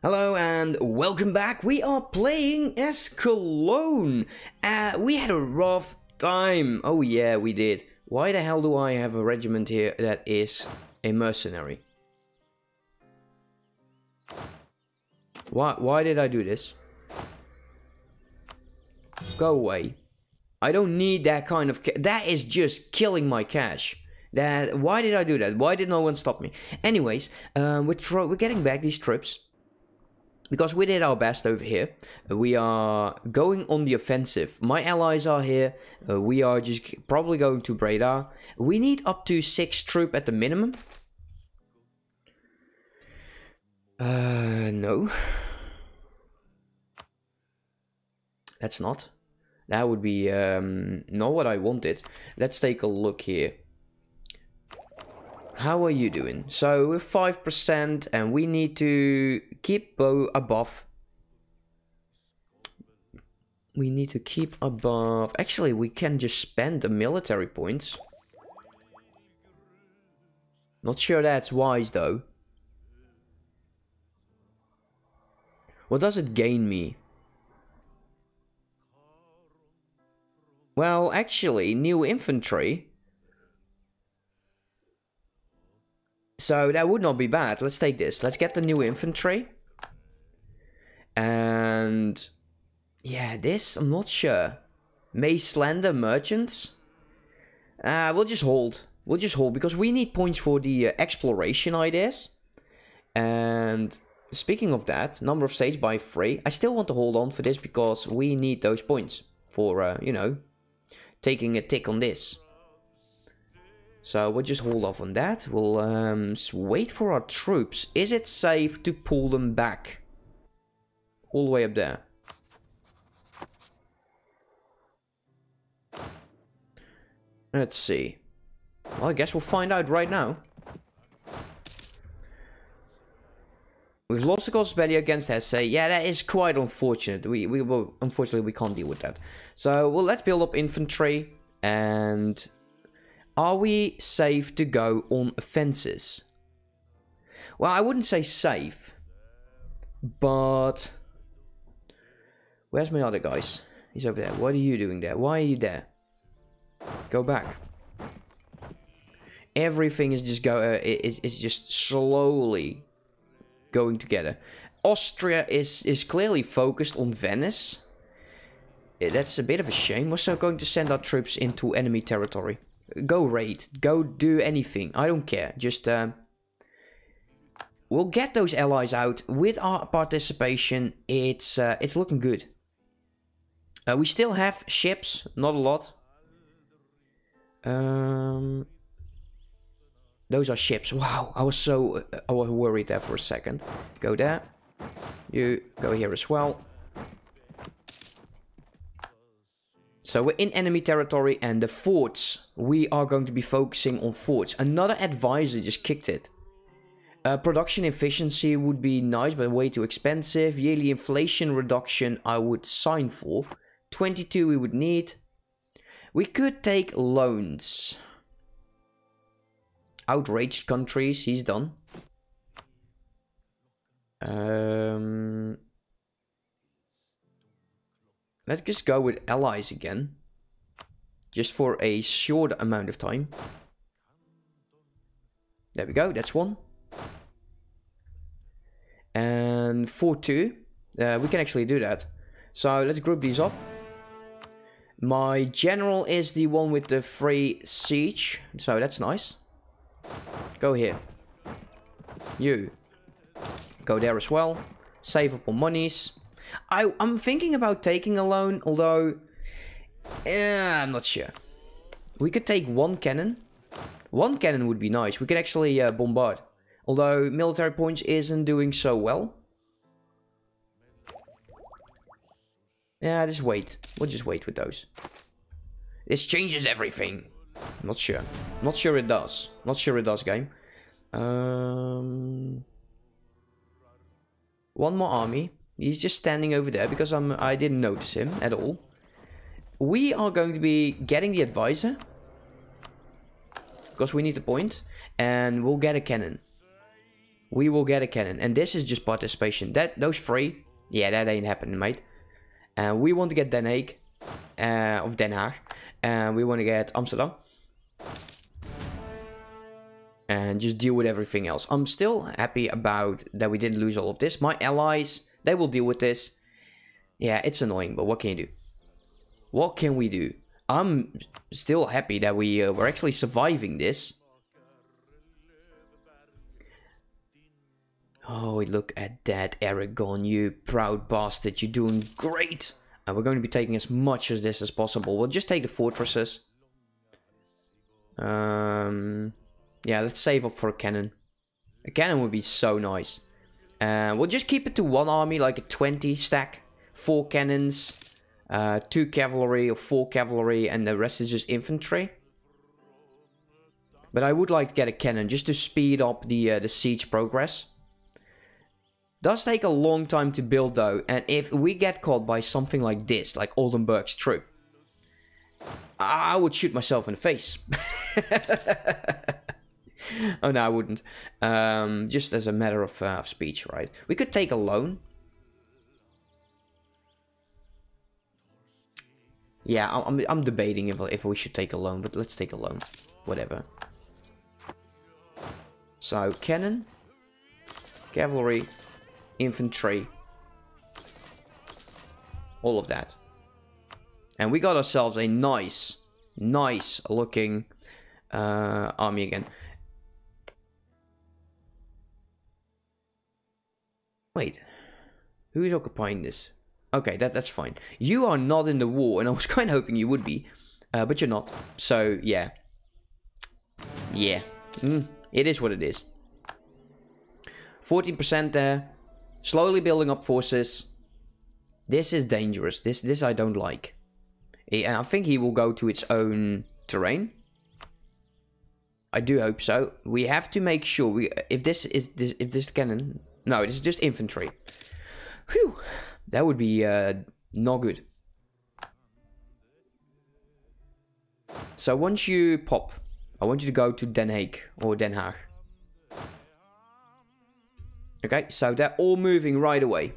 Hello and welcome back. We are playing as Cologne. Uh, we had a rough time. Oh yeah, we did. Why the hell do I have a regiment here that is a mercenary? Why, why did I do this? Go away. I don't need that kind of... That is just killing my cash. That Why did I do that? Why did no one stop me? Anyways, um, we're, we're getting back these troops because we did our best over here. We are going on the offensive. My allies are here. Uh, we are just probably going to Breda. We need up to six troop at the minimum. Uh, no. That's not. That would be um, not what I wanted. Let's take a look here. How are you doing? So we're 5% and we need to keep above. We need to keep above. Actually, we can just spend the military points. Not sure that's wise though. What does it gain me? Well, actually, new infantry. So that would not be bad. Let's take this. Let's get the new infantry. And yeah, this, I'm not sure. May Slender Merchants? Uh, we'll just hold. We'll just hold because we need points for the uh, exploration ideas. And speaking of that, number of states by three. I still want to hold on for this because we need those points for, uh, you know, taking a tick on this. So we'll just hold off on that. We'll um, wait for our troops. Is it safe to pull them back? All the way up there. Let's see. Well, I guess we'll find out right now. We've lost the Coast Belly against Hesse. Yeah, that is quite unfortunate. We, we will, unfortunately, we can't deal with that. So, well, let's build up infantry. And are we safe to go on offences? Well, I wouldn't say safe, but where's my other guys? He's over there. What are you doing there? Why are you there? Go back. Everything is just go. Uh, is is just slowly going together. Austria is is clearly focused on Venice. That's a bit of a shame. We're still going to send our troops into enemy territory. Go raid. Go do anything. I don't care. Just uh, we'll get those allies out with our participation. It's uh, it's looking good. Uh, we still have ships, not a lot. Um, those are ships. Wow, I was so I was worried there for a second. Go there. You go here as well. So we're in enemy territory and the forts. We are going to be focusing on forts. Another advisor just kicked it. Uh, production efficiency would be nice, but way too expensive. Yearly inflation reduction I would sign for. 22 we would need. We could take loans. Outraged countries, he's done. Um, Let's just go with allies again. Just for a short amount of time. There we go, that's one. And 4-2. Uh, we can actually do that. So let's group these up. My general is the one with the free siege. So that's nice. Go here. You. Go there as well. Save up on monies. I, I'm thinking about taking a loan, although... Eh, I'm not sure. We could take one cannon. One cannon would be nice. We could actually uh, bombard. Although military points isn't doing so well. Yeah, just wait. We'll just wait with those. This changes everything. not sure. not sure it does. Not sure it does, game. Um, one more army. He's just standing over there because I'm, I didn't notice him at all. We are going to be getting the advisor. Because we need a point. And we'll get a cannon. we will get a cannon. And this is just participation. That Those three, yeah, that ain't happening, mate. And uh, we want to get Den Haag, uh, of Den Haag. And we want to get Amsterdam. And just deal with everything else. I'm still happy about that we didn't lose all of this. My allies, they will deal with this. Yeah, it's annoying, but what can you do? What can we do? I'm still happy that we uh, were actually surviving this. Oh, look at that, Aragon, you proud bastard. You're doing great. And we're going to be taking as much as this as possible. We'll just take the fortresses. Um, yeah, let's save up for a cannon. A cannon would be so nice. Uh, we'll just keep it to one army, like a 20 stack. Four cannons, uh, two cavalry or four cavalry, and the rest is just infantry. But I would like to get a cannon just to speed up the uh, the siege progress. Does take a long time to build though, and if we get caught by something like this, like Oldenburg's troop, I would shoot myself in the face. oh no, I wouldn't. Um, just as a matter of, uh, of speech, right? We could take a loan. Yeah, I'm, I'm debating if, if we should take a loan, but let's take a loan. Whatever. So, cannon, cavalry, infantry, all of that. And we got ourselves a nice, nice looking uh, army again. Wait, who is occupying this? Okay, that that's fine. You are not in the war, and I was kind of hoping you would be, uh, but you're not. So yeah, yeah, mm, it is what it is. 14% there, slowly building up forces. This is dangerous. This this I don't like. I think he will go to its own terrain. I do hope so. We have to make sure we if this is this if this cannon no, it is just infantry. Whew. That would be uh, not good. So once you pop, I want you to go to Den Haag or Den Haag. Okay, so they're all moving right away.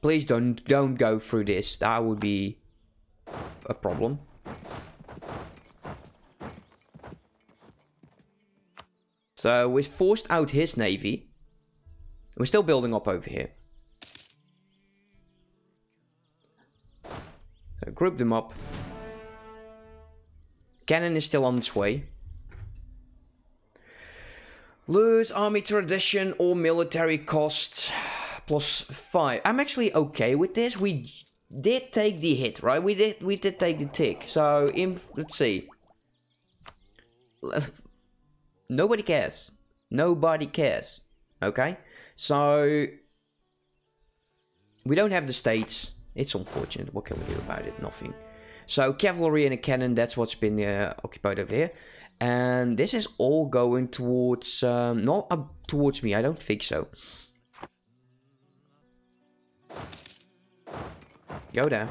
Please don't don't go through this. That would be a problem. So we forced out his navy. We're still building up over here. So group them up. Cannon is still on its way. Lose army tradition or military cost plus five. I'm actually okay with this. We did take the hit, right? We did we did take the tick. So in let's see. Nobody cares. Nobody cares. Okay? So we don't have the states. It's unfortunate. What can we do about it? Nothing. So cavalry and a cannon, that's what's been uh, occupied over here. And this is all going towards, um, not uh, towards me, I don't think so. Go there.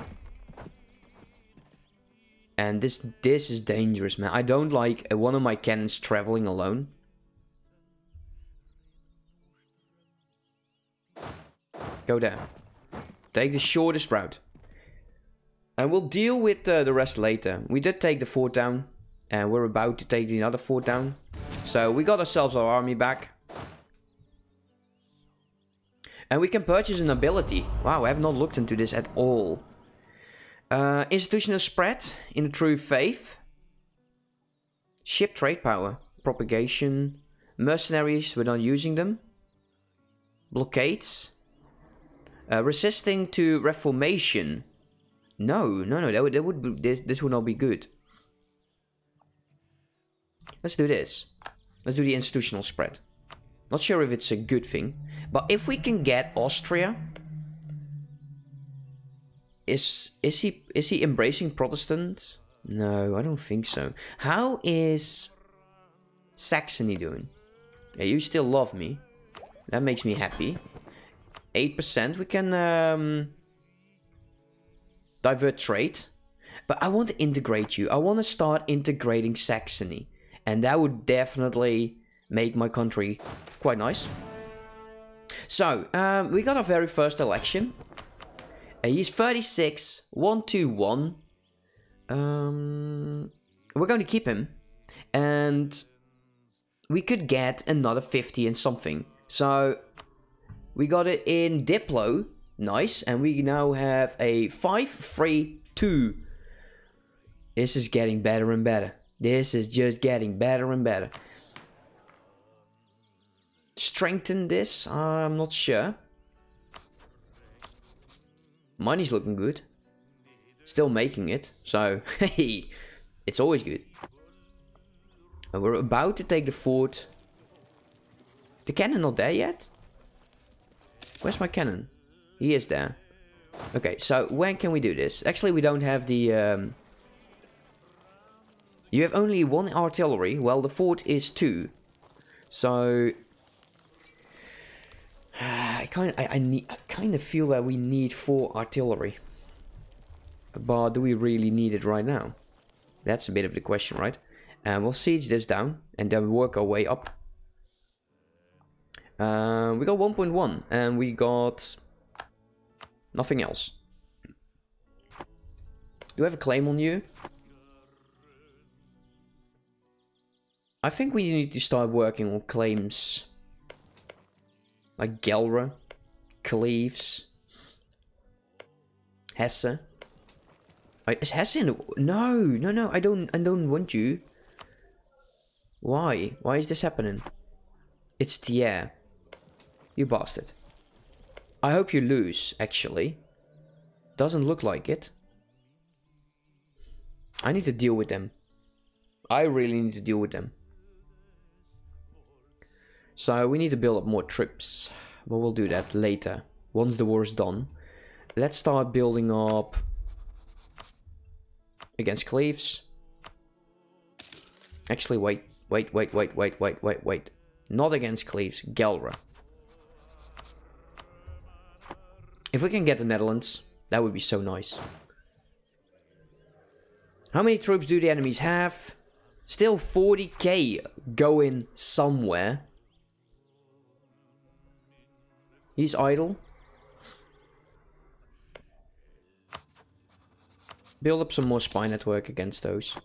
And this this is dangerous, man. I don't like uh, one of my cannons traveling alone. Go there. Take the shortest route. And we'll deal with uh, the rest later. We did take the fort down. And we're about to take the other fort down. So we got ourselves our army back. And we can purchase an ability. Wow, I have not looked into this at all. Uh, institutional spread in the true faith. Ship trade power. Propagation. Mercenaries, we're not using them. Blockades. Uh, resisting to reformation. No, no, no. That would, that would be, this, this would not be good. Let's do this. Let's do the institutional spread. Not sure if it's a good thing. But if we can get Austria... Is is he is he embracing Protestants? No, I don't think so. How is Saxony doing? Yeah, you still love me. That makes me happy. 8%. We can um, divert trade. But I want to integrate you. I want to start integrating Saxony. And that would definitely make my country quite nice. So, um, we got our very first election. Uh, he's 36, 121. Um, we're going to keep him. And we could get another 50 and something. So, we got it in Diplo. Nice. And we now have a 5, 3, 2. This is getting better and better. This is just getting better and better. Strengthen this? I'm not sure. Money's looking good. Still making it. So, hey, it's always good. And we're about to take the fort. The cannon not there yet? Where's my cannon? He is there. Okay, so when can we do this? Actually, we don't have the... Um... You have only one artillery. Well, the fort is two. So... I kind of, I, I need, I kind of feel that we need four artillery. But do we really need it right now? That's a bit of the question, right? And we'll siege this down and then work our way up. Uh, we got 1.1 and we got nothing else. Do I have a claim on you? I think we need to start working on claims. Like Gelre, Cleves, Hesse. Is Hesse in the... No, no, no, I don't, I don't want you. Why? Why is this happening? It's Thiers. You bastard. I hope you lose, actually. Doesn't look like it. I need to deal with them. I really need to deal with them. So we need to build up more trips. But we'll do that later. Once the war is done. Let's start building up against Cleves. Actually, wait. Wait, wait, wait, wait, wait, wait, wait. Not against Cleves, Gelre. If we can get the Netherlands, that would be so nice. How many troops do the enemies have? Still 40k going somewhere. He's idle. Build up some more spy network against those.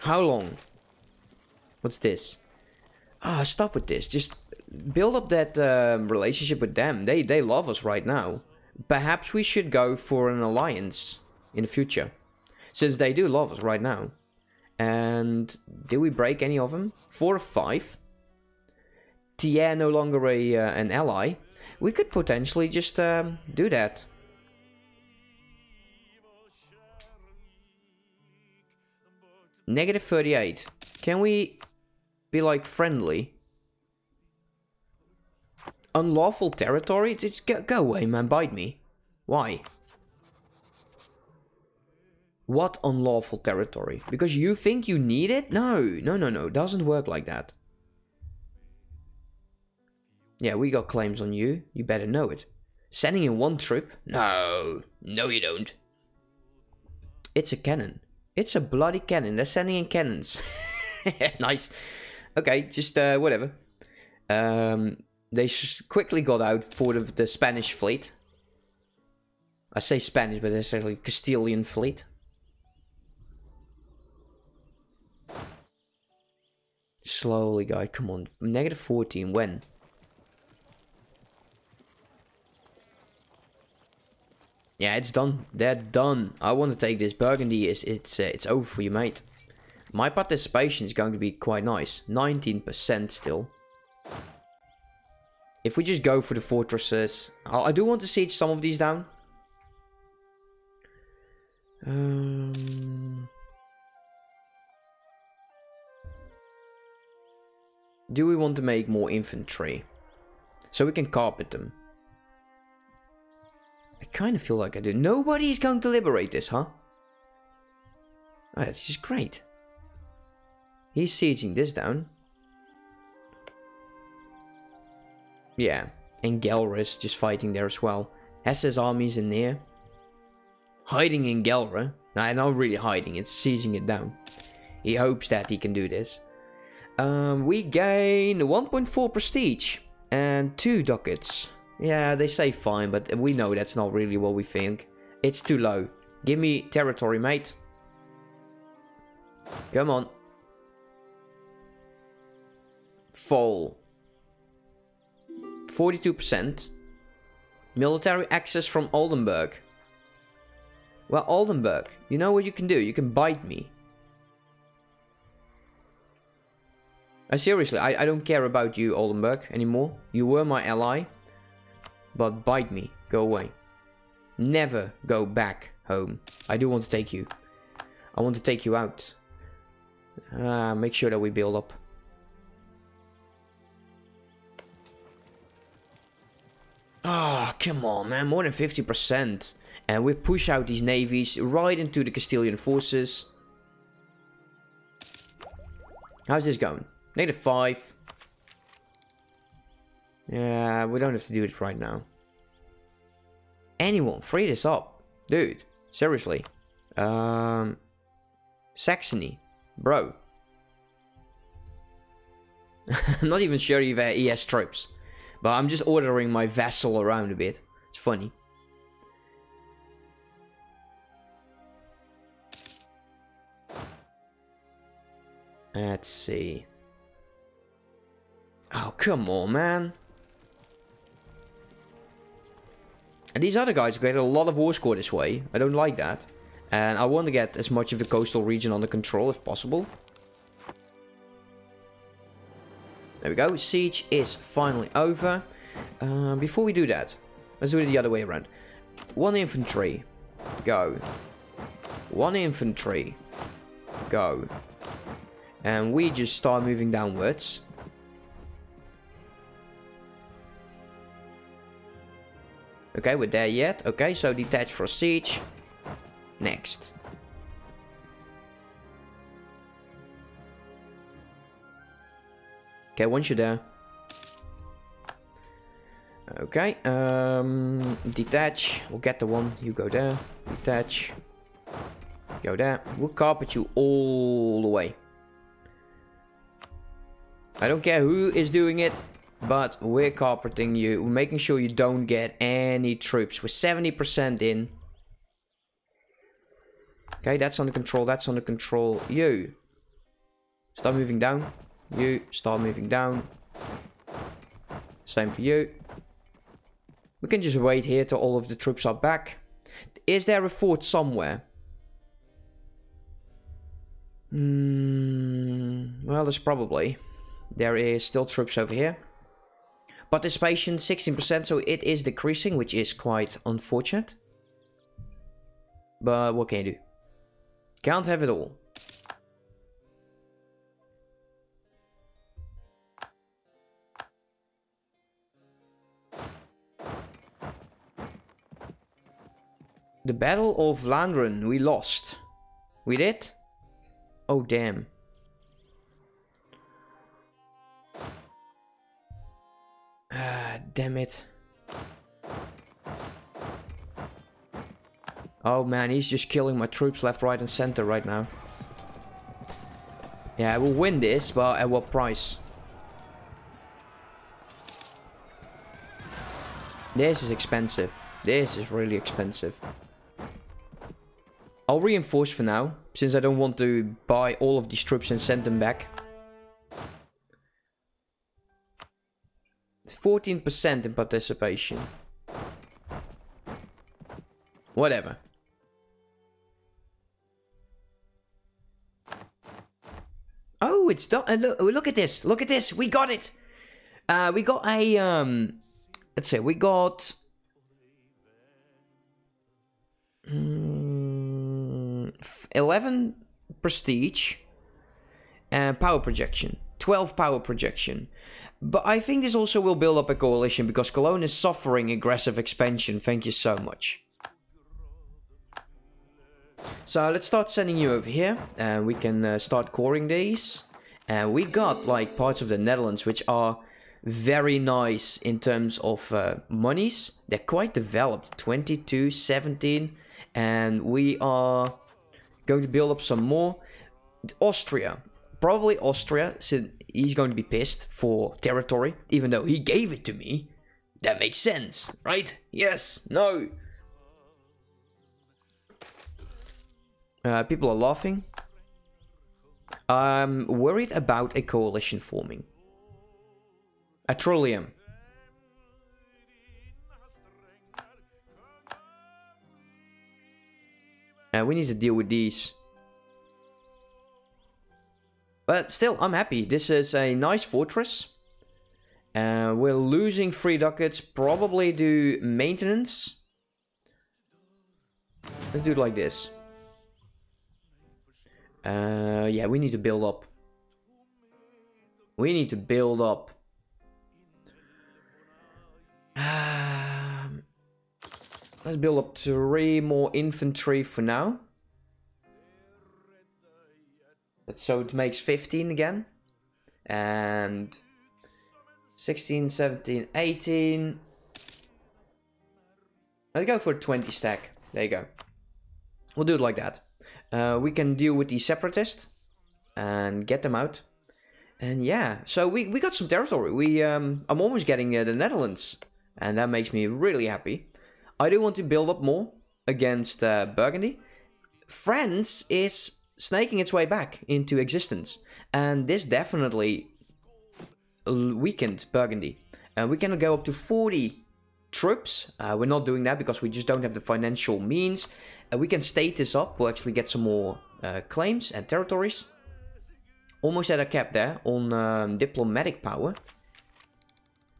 How long? What's this? Ah, stop with this. Just build up that um, relationship with them. They they love us right now. Perhaps we should go for an alliance in the future, since they do love us right now. And did we break any of them? Four or five. Thiers no longer a uh, an ally. We could potentially just um, do that. Negative 38. Can we be like friendly? Unlawful territory? Just go, go away, man. Bite me. Why? What unlawful territory? Because you think you need it? No, no, no, no. Doesn't work like that. Yeah, we got claims on you. You better know it. Sending in one troop? No. No, you don't. It's a cannon. It's a bloody cannon. They're sending in cannons. nice. Okay, just uh, whatever. Um, they quickly got out for the, the Spanish fleet. I say Spanish, but it's actually Castilian fleet. Slowly, guy. Come on. Negative 14. When? Yeah, it's done. They're done. I want to take this. Burgundy is it's uh, it's over for you, mate. My participation is going to be quite nice. 19% still. If we just go for the fortresses. I, do want to siege some of these down. Um, do we want to make more infantry? So we can carpet them. I kind of feel like I do. Nobody is going to liberate this, huh? Oh, that's just great. He's sieging this down. Yeah, and Gelre just fighting there as well. Hesse's armies in there. Hiding in Gelre. Nah, not really hiding, it's seizing it down. He hopes that he can do this. Um, we gain 1.4 prestige and 2 ducats. Yeah, they say fine, but we know that's not really what we think. It's too low. Give me territory, mate. Come on. Fall. 42%. Military access from Oldenburg. Well, Oldenburg, you know what you can do? You can bite me. Uh, seriously, I, I don't care about you, Oldenburg, anymore. You were my ally. But bite me. Go away. Never go back home. I do want to take you. I want to take you out. Uh, make sure that we build up. Ah, oh, come on, man. More than 50%. And we push out these navies right into the Castilian forces. How's this going? Negative 5. Yeah, we don't have to do it right now. Anyone, free this up. Dude, seriously. Um, Saxony. Bro. I'm not even sure if he has troops. But I'm just ordering my vassal around a bit. It's funny. Let's see. Oh, come on, man. And these other guys get a lot of war score this way. I don't like that. And I want to get as much of the coastal region under control if possible. There we go. Siege is finally over. Uh, before we do that, let's do it the other way around. One infantry. Go. One infantry. Go. And we just start moving downwards. Okay, we're there yet. Okay, so detach for siege. Next. Okay, once you're there. Okay, um, detach. We'll get the one. You go there. Detach. Go there. We'll carpet you all the way. I don't care who is doing it, but we're carpeting you. We're making sure you don't get any troops. We're 70% in. Okay, that's under control. That's under control. You. Start moving down. You. Start moving down. Same for you. We can just wait here till all of the troops are back. Is there a fort somewhere? Hmm. well, there's probably. There is still troops over here. Participation 16%, so it is decreasing, which is quite unfortunate. But what can you do? Can't have it all. The Battle of Vlaanderen, we lost. We did? Oh damn. Ah, damn it. Oh man, he's just killing my troops left, right and center right now. Yeah, I will win this, but at what price? This is expensive. This is really expensive. I'll reinforce for now, since I don't want to buy all of these troops and send them back. 14% in participation. Whatever. Oh, it's done. Uh, look, look at this. Look at this. We got it. Uh, we got a, um, let's say, we got... 11 prestige and power projection. 12 power projection. But I think this also will build up a coalition because Cologne is suffering aggressive expansion. Thank you so much. So let's start sending you over here and we can uh, start coring these. And we got like parts of the Netherlands which are very nice in terms of uh, monies. They're quite developed, 22, 17 and we are going to build up some more. Austria. Probably Austria, since he's going to be pissed for territory, even though he gave it to me. That makes sense, right? Yes, no. Uh, people are laughing. I'm worried about a coalition forming. A Uh, we need to deal with these. But still, I'm happy. This is a nice fortress. Uh, we're losing three ducats. Probably do maintenance. Let's do it like this. Uh, yeah, we need to build up. We need to build up. Let's build up three more infantry for now. So it makes 15 again. And 16, 17, 18. Let's go for 20 stack. There you go. We'll do it like that. Uh, we can deal with the separatists and get them out. And yeah, so we, we got some territory. We um, I'm almost getting uh, the Netherlands. And that makes me really happy. I do want to build up more against uh, Burgundy. France is snaking its way back into existence. And this definitely weakened Burgundy. And uh, we can go up to 40 troops. Uh, we're not doing that because we just don't have the financial means. Uh, we can state this up. We'll actually get some more uh, claims and territories. Almost at a cap there on um, diplomatic power.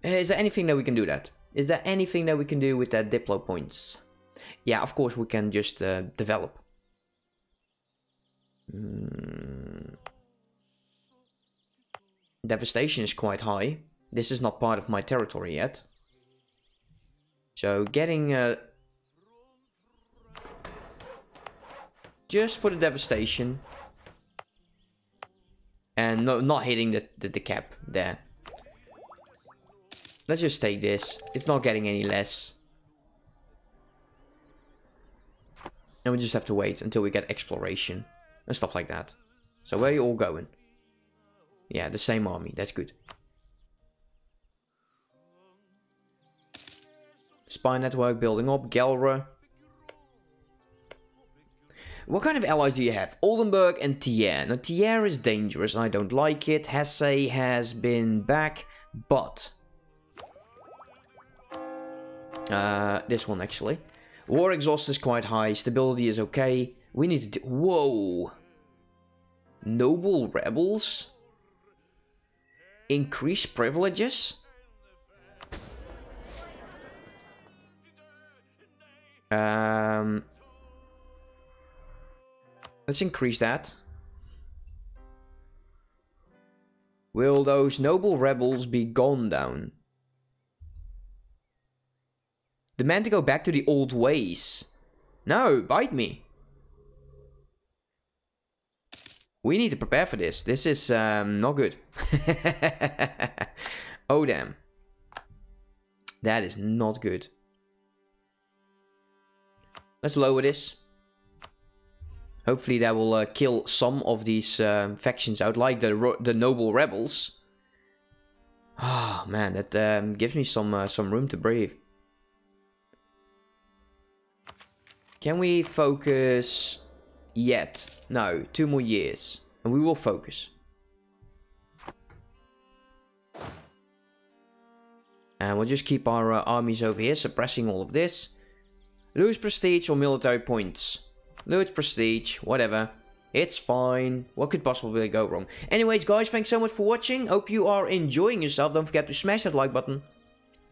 Uh, is there anything that we can do that? Is there anything that we can do with that diplo points? Yeah, of course we can just uh, develop. Mm. Devastation is quite high. This is not part of my territory yet. So getting uh, just for the devastation and no, not hitting the, the, the cap there. Let's just take this. It's not getting any less. And we just have to wait until we get exploration and stuff like that. So where are you all going? Yeah, the same army. That's good. Spy network building up. Gelre. What kind of allies do you have? Oldenburg and Thiers. Now, Thiers is dangerous. I don't like it. Hesse has been back, but... Uh, this one, actually. War exhaust is quite high. Stability is okay. We need to... Whoa! Noble rebels? Increase privileges? Um, let's increase that. Will those noble rebels be gone down? Demand to go back to the old ways. No, bite me. We need to prepare for this. This is um, not good. oh, damn. That is not good. Let's lower this. Hopefully that will uh, kill some of these uh, factions out, like the the noble rebels. Oh, man, that um, gives me some uh, some room to breathe. Can we focus yet? No, two more years, and we will focus. And we'll just keep our uh, armies over here, suppressing all of this. Lose prestige or military points. Lose prestige, whatever. It's fine. What could possibly go wrong? Anyways, guys, thanks so much for watching. Hope you are enjoying yourself. Don't forget to smash that like button.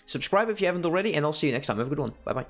Subscribe if you haven't already, and I'll see you next time. Have a good one. Bye-bye.